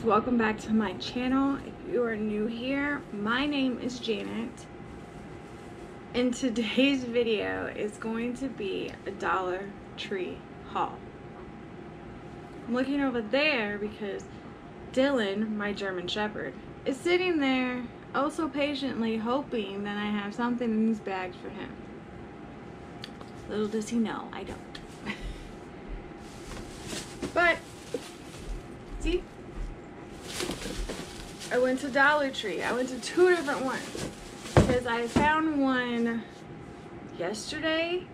guys welcome back to my channel. If you are new here my name is Janet. And today's video is going to be a Dollar Tree haul. I'm looking over there because Dylan my German Shepherd is sitting there also patiently hoping that I have something in these bags for him. Little does he know I don't. But see I went to Dollar Tree. I went to two different ones because I found one yesterday.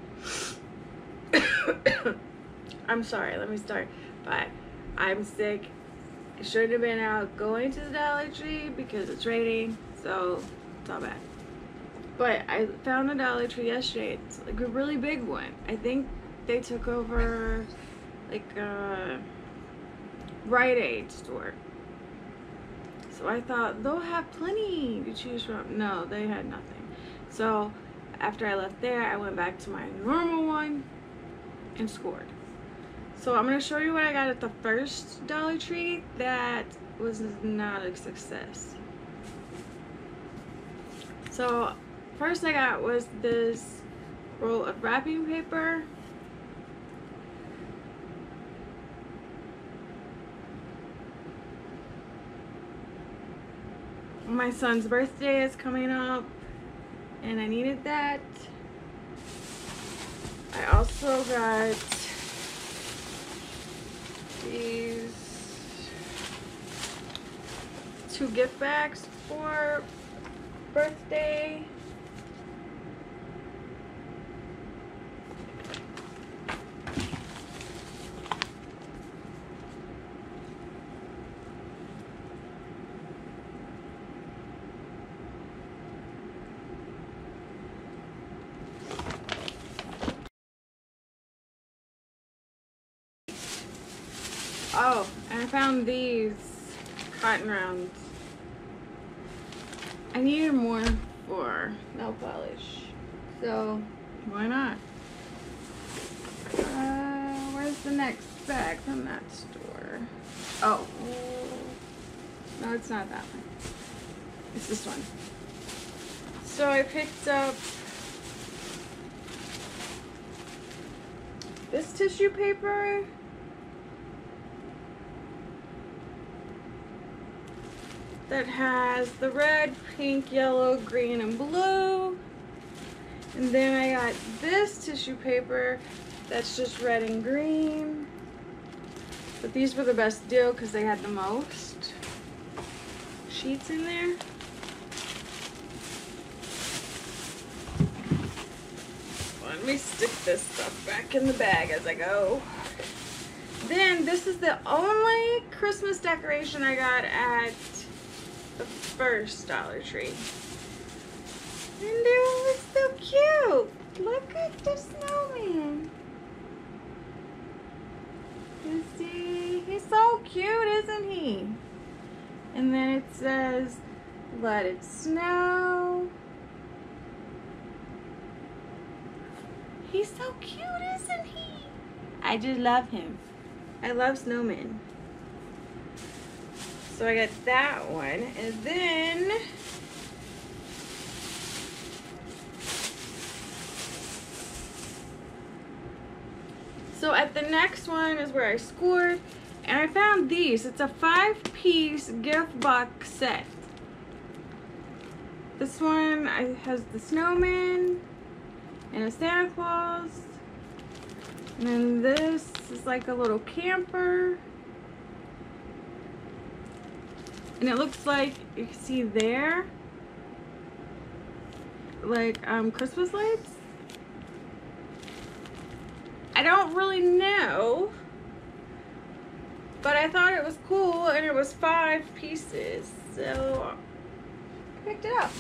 I'm sorry, let me start. But I'm sick. I shouldn't have been out going to the Dollar Tree because it's raining, so it's all bad. But I found a Dollar Tree yesterday. It's like a really big one. I think they took over like a Rite Aid store. So I thought they'll have plenty to choose from. No, they had nothing. So after I left there, I went back to my normal one and scored. So I'm going to show you what I got at the first Dollar Tree that was not a success. So first I got was this roll of wrapping paper my son's birthday is coming up and I needed that. I also got these two gift bags for birthday. Oh, and I found these cotton rounds. I needed more for nail polish. So, why not? Uh, where's the next bag from that store? Oh. No, it's not that one. It's this one. So I picked up this tissue paper that has the red, pink, yellow, green, and blue. And then I got this tissue paper that's just red and green. But these were the best deal because they had the most sheets in there. Let me stick this stuff back in the bag as I go. Then this is the only Christmas decoration I got at the first Dollar Tree. And it was so cute. Look at the snowman. You see? He's so cute, isn't he? And then it says, let it snow. He's so cute, isn't he? I just love him. I love snowmen. So I got that one. And then So at the next one is where I scored and I found these. It's a five piece gift box set. This one has the snowman and a Santa Claus. And then this is like a little camper. And it looks like, you can see there, like um, Christmas lights. I don't really know, but I thought it was cool and it was five pieces. So I picked it up.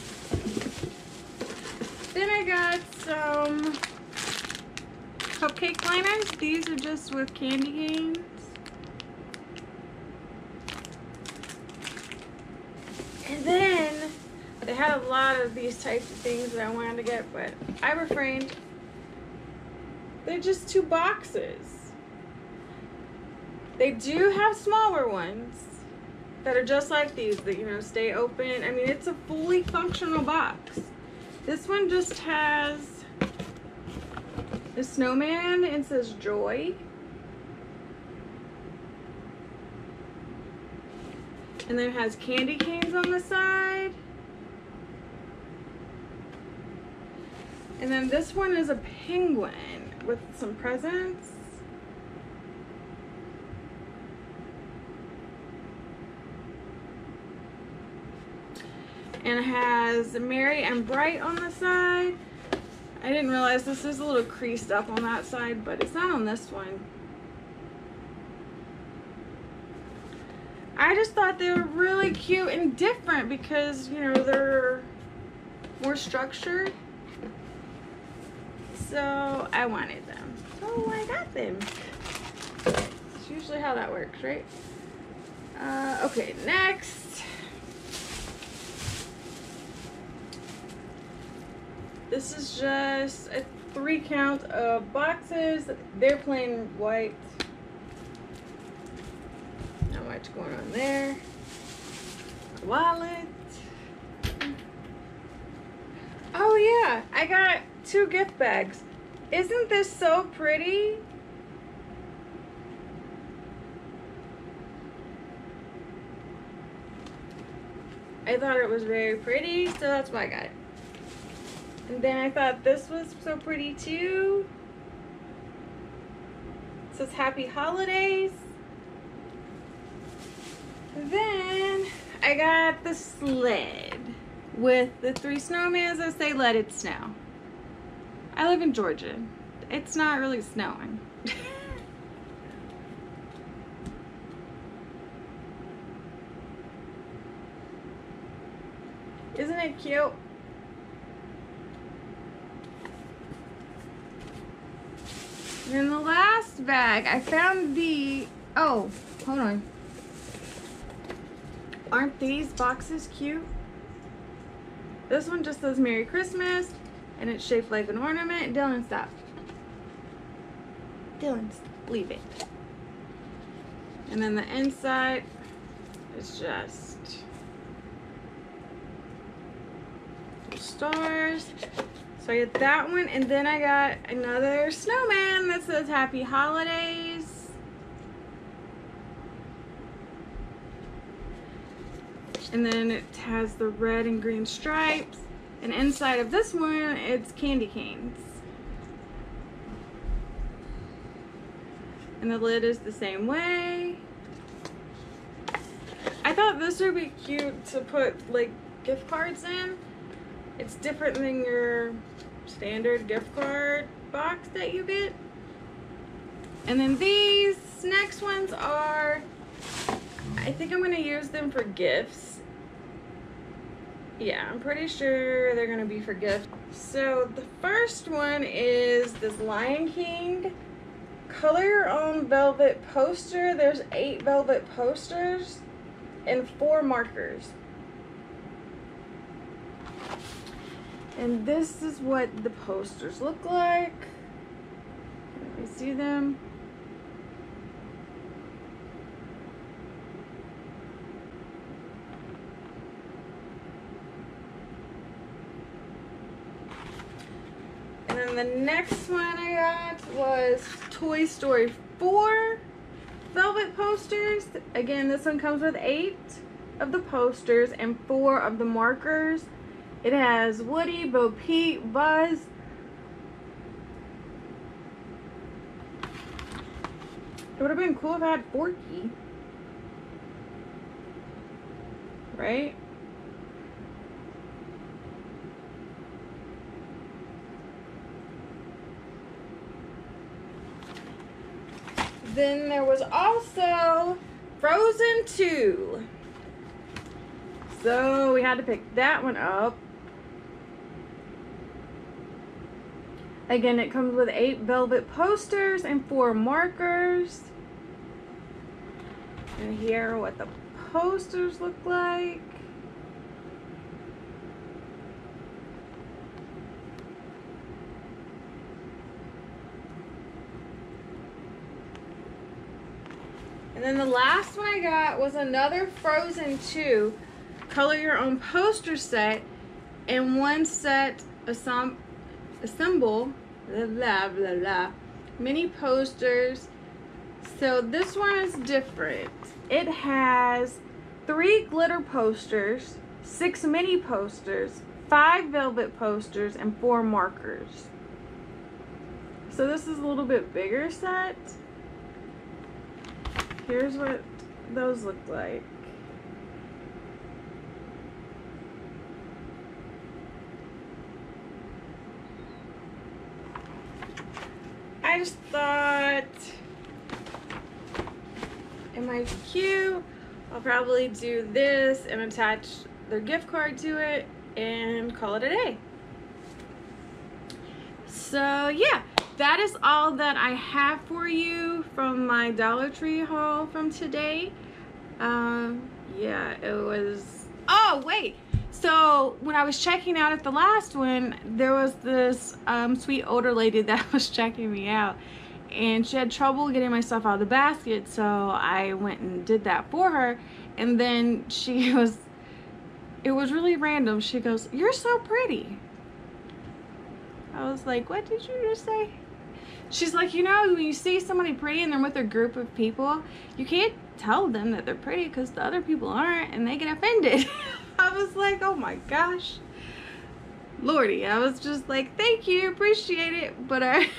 Then I got some cupcake liners. These are just with candy canes. And then they had a lot of these types of things that I wanted to get, but I refrained. They're just two boxes. They do have smaller ones, that are just like these that you know stay open. I mean, it's a fully functional box. This one just has a snowman and says joy. And then it has candy canes on the side. And then this one is a penguin with some presents. And it has Merry and Bright on the side. I didn't realize this is a little creased up on that side, but it's not on this one. I just thought they were really cute and different because, you know, they're more structured. So I wanted them. So I got them. It's usually how that works, right? Uh, okay, next. This is just a three count of boxes. They're plain white. Not much going on there. Wallet. Oh yeah, I got two gift bags. Isn't this so pretty? I thought it was very pretty, so that's why I got it. And then I thought this was so pretty too. It says happy holidays. Then I got the sled with the three snowmans that say let it snow. I live in Georgia. It's not really snowing. Isn't it cute? Then the last bag, I found the, oh, hold on. Aren't these boxes cute? This one just says Merry Christmas and it's shaped like an ornament. Dylan, stop. Dylan, leave it. And then the inside is just stars. So I get that one, and then I got another snowman that says Happy Holidays. And then it has the red and green stripes. And inside of this one, it's candy canes. And the lid is the same way. I thought this would be cute to put like gift cards in. It's different than your standard gift card box that you get. And then these next ones are, I think I'm gonna use them for gifts. Yeah, I'm pretty sure they're gonna be for gifts. So the first one is this Lion King color your own velvet poster. There's eight velvet posters and four markers. And this is what the posters look like. Can you see them? The next one I got was Toy Story 4 velvet posters. Again, this one comes with eight of the posters and four of the markers. It has Woody, Bo Peep, Buzz. It would have been cool if I had Forky. Right? Then there was also Frozen 2. So we had to pick that one up. Again, it comes with eight velvet posters and four markers. And here are what the posters look like. And then the last one I got was another Frozen 2 color your own poster set and one set assemble, assemble blah blah blah blah mini posters. So this one is different. It has three glitter posters, six mini posters, five velvet posters, and four markers. So this is a little bit bigger set. Here's what those look like. I just thought am I cute? I'll probably do this and attach their gift card to it and call it a day. So yeah, that is all that I have for you from my Dollar Tree haul from today. Um, yeah, it was, oh wait, so when I was checking out at the last one, there was this um, sweet older lady that was checking me out. And she had trouble getting my stuff out of the basket so I went and did that for her. And then she was it was really random. She goes you're so pretty. I was like what did you just say she's like you know when you see somebody pretty and they're with a group of people you can't tell them that they're pretty because the other people aren't and they get offended I was like oh my gosh lordy I was just like thank you appreciate it but I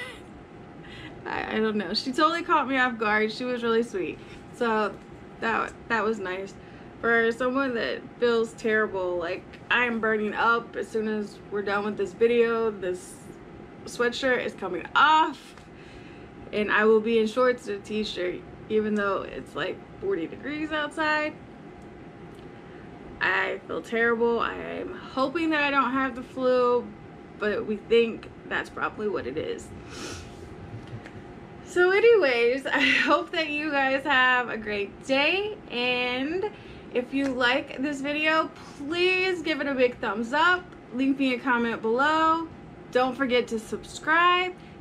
I, I don't know. She totally caught me off guard. She was really sweet. So that that was nice. For someone that feels terrible, like I'm burning up as soon as we're done with this video. This sweatshirt is coming off and I will be in shorts and a t-shirt even though it's like 40 degrees outside. I feel terrible. I'm hoping that I don't have the flu, but we think that's probably what it is. So anyways, I hope that you guys have a great day and if you like this video, please give it a big thumbs up. Leave me a comment below. Don't forget to subscribe